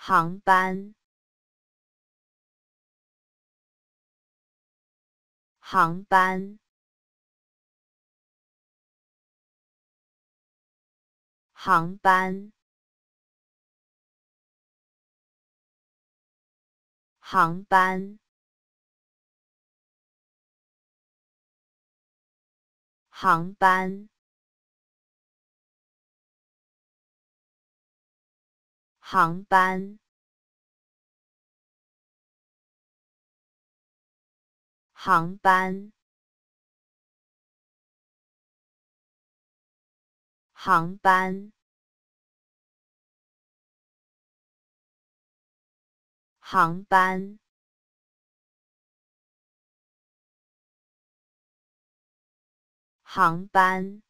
航班，航班，航班，航班，航班。航班，航班，航班，航班，航班。